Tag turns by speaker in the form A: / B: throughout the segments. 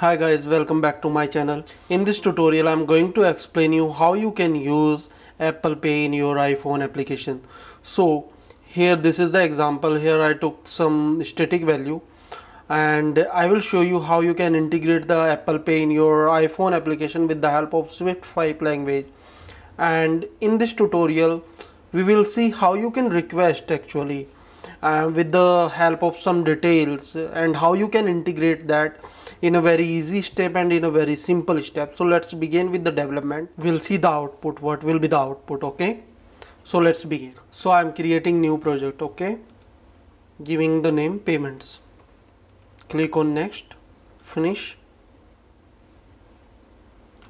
A: Hi guys, welcome back to my channel. In this tutorial, I'm going to explain you how you can use Apple Pay in your iPhone application. So here this is the example. Here I took some static value and I will show you how you can integrate the Apple Pay in your iPhone application with the help of Swift 5 language. And in this tutorial, we will see how you can request actually uh, with the help of some details and how you can integrate that in a very easy step and in a very simple step. So let's begin with the development. We'll see the output what will be the output okay? So let's begin. So i'm creating new project okay? Giving the name payments. Click on next. Finish.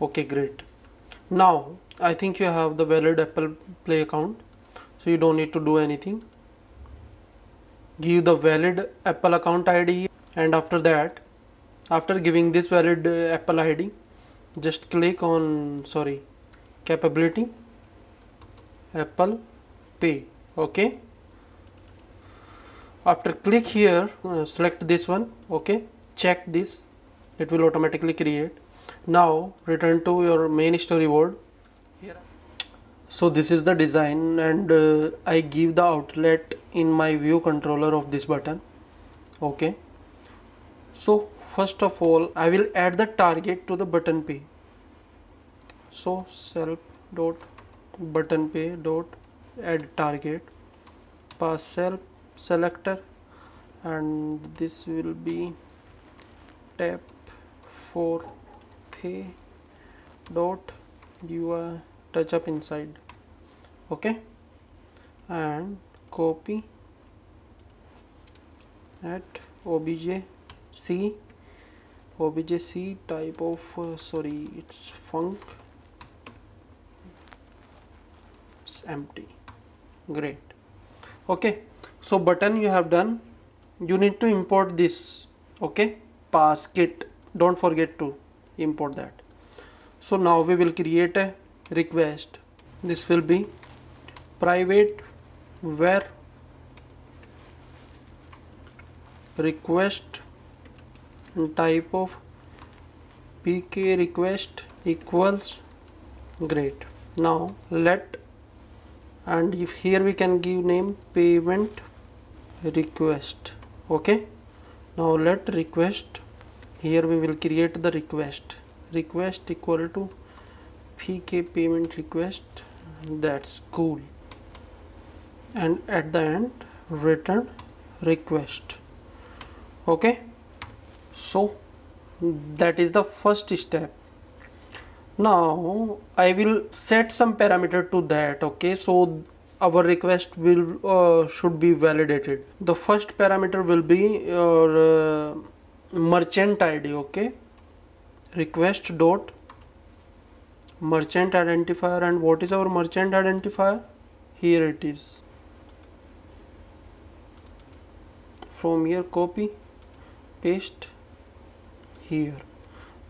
A: Okay great. Now i think you have the valid apple play account. So you don't need to do anything give the valid apple account id and after that after giving this valid uh, apple id just click on sorry capability apple pay okay? After click here uh, select this one okay? Check this it will automatically create. Now return to your main storyboard here so this is the design and uh, I give the outlet in my view controller of this button. Okay. So first of all I will add the target to the button pay so self dot button pay dot add target. Pass self selector and this will be tap for pay dot your touch up inside. Okay? And copy at obj c. Obj c type of uh, sorry it's func it's empty. Great. Okay? So button you have done. You need to import this. Okay? PassKit. Don't forget to import that. So now we will create a request. This will be private where request type of pk request equals great. Now let and if here we can give name payment request. Okay? Now let request here we will create the request. Request equal to pk payment request that's cool. And at the end return request. Okay? So that is the first step. Now I will set some parameter to that okay? So our request will uh, should be validated. The first parameter will be your uh, merchant ID okay? Request dot merchant identifier and what is our merchant identifier? Here it is. From here copy paste here.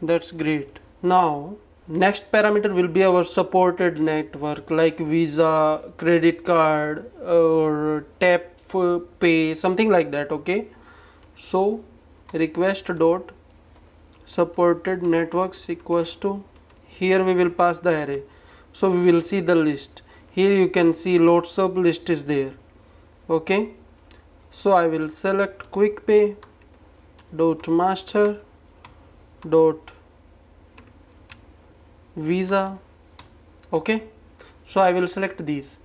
A: That's great. Now next parameter will be our supported network like visa credit card or tap pay something like that okay? So request dot supported networks equals to here we will pass the array. So we will see the list. Here you can see lots of list is there. Okay? So I will select QuicPay dot master dot visa. Okay? So I will select these.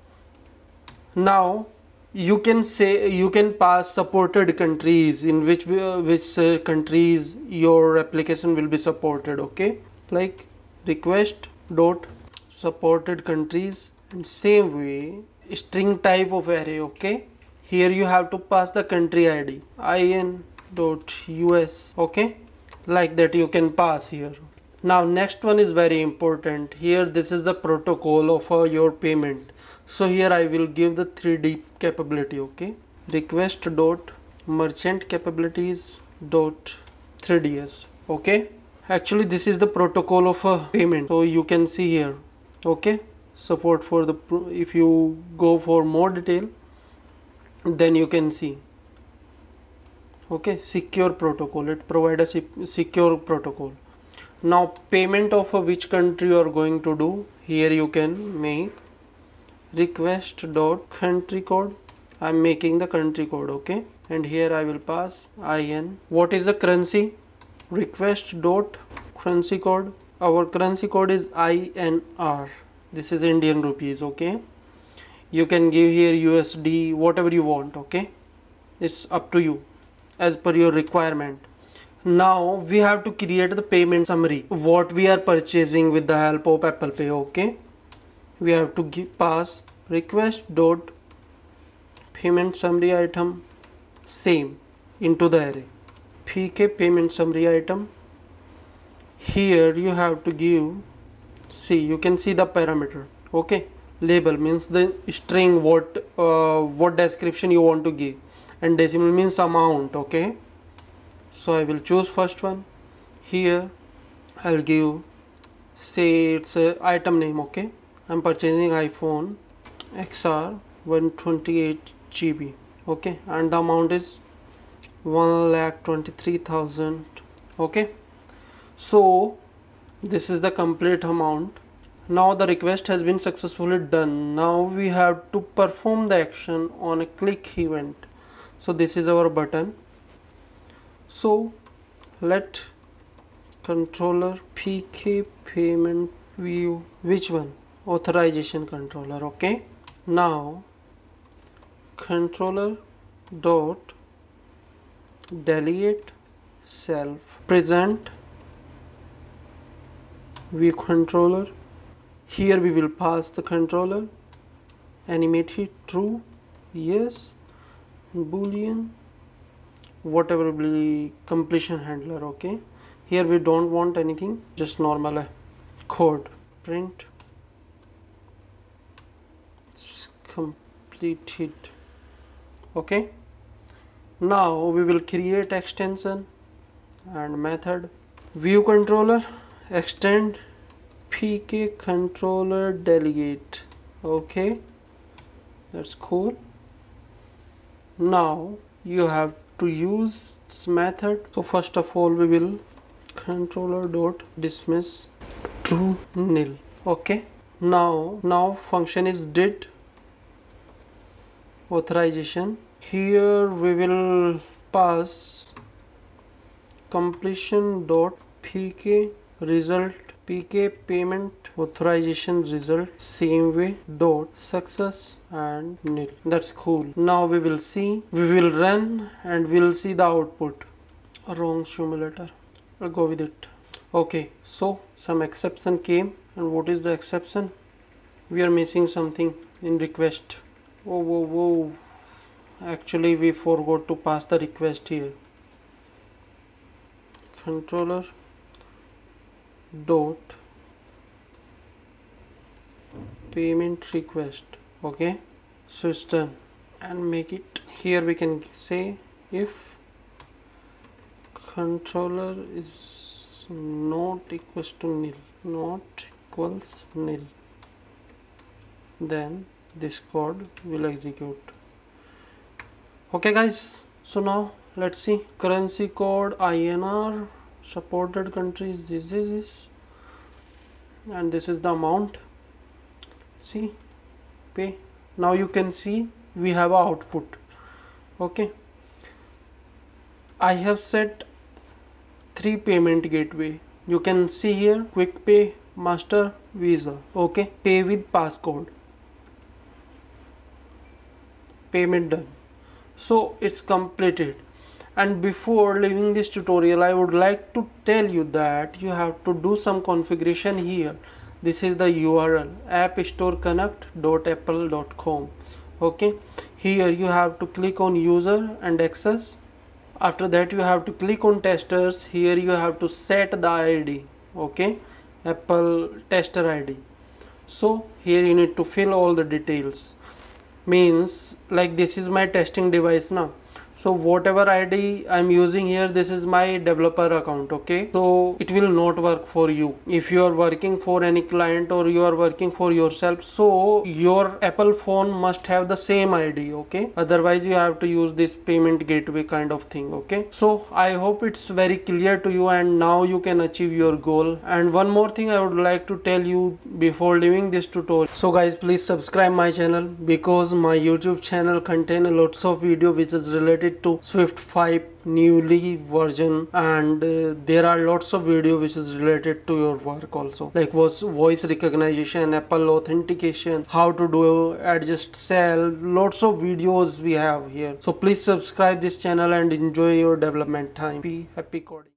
A: Now you can say you can pass supported countries in which which uh, countries your application will be supported. Okay? Like request dot supported countries and same way string type of array okay? Here you have to pass the country id in dot us okay? Like that you can pass here. Now next one is very important. Here this is the protocol of uh, your payment. So here i will give the 3d capability okay? Request dot merchant capabilities dot 3ds okay actually this is the protocol of a payment so you can see here okay? Support for the if you go for more detail then you can see okay? Secure protocol it provides a secure protocol. Now payment of which country you are going to do here you can make request dot country code. I'm making the country code okay? And here i will pass in what is the currency request dot currency code. Our currency code is inr this is indian rupees okay? You can give here usd whatever you want okay? It's up to you as per your requirement. Now we have to create the payment summary. What we are purchasing with the help of apple pay okay? We have to give pass request dot payment summary item same into the array pk payment summary item. Here you have to give see you can see the parameter okay? Label means the string what uh, what description you want to give and decimal means amount okay? So I will choose first one. Here I'll give say it's item name okay? I'm purchasing iPhone XR 128 GB okay? And the amount is 1 lakh 23,000 okay? So this is the complete amount. Now the request has been successfully done. Now we have to perform the action on a click event. So this is our button. So let controller pk payment view which one? Authorization controller okay? Now controller dot delegate self present view controller. Here we will pass the controller. Animate it true yes boolean whatever will be completion handler okay. Here we don't want anything just normal uh, code. Print. It's completed. Okay now we will create extension and method. View controller. Extend pk controller delegate. Okay that's cool. Now you have to use this method. So first of all we will controller dot dismiss true nil. Okay now now function is did. Authorization here we will pass completion dot pk result. Pk payment authorization result. Same way dot success and nil. That's cool. Now we will see. We will run and we'll see the output. Wrong simulator. I'll go with it. Okay so some exception came. And what is the exception? We are missing something in request. Whoa whoa whoa actually we forgot to pass the request here. Controller dot payment request okay? So it's and make it here we can say if controller is not equals to nil not equals nil then this code will execute okay guys so now let's see. Currency code INR supported countries this is this. And this is the amount. See? Pay. Now you can see we have a output. Okay. I have set three payment gateway. You can see here QuicPay master visa. Okay. Pay with passcode. Payment done so it's completed. And before leaving this tutorial I would like to tell you that you have to do some configuration here. This is the URL appstoreconnect.apple.com okay? Here you have to click on user and access. After that you have to click on testers. Here you have to set the ID okay? Apple tester ID so here you need to fill all the details means like this is my testing device now so whatever id i'm using here this is my developer account okay? So it will not work for you. If you are working for any client or you are working for yourself so your apple phone must have the same id okay? Otherwise you have to use this payment gateway kind of thing okay? So i hope it's very clear to you and now you can achieve your goal. And one more thing i would like to tell you before leaving this tutorial. So guys please subscribe my channel because my youtube channel contain lots of video which is related to swift 5 newly version and uh, there are lots of video which is related to your work also. Like was voice recognition apple authentication how to do adjust cell lots of videos we have here. So please subscribe this channel and enjoy your development time. Be happy coding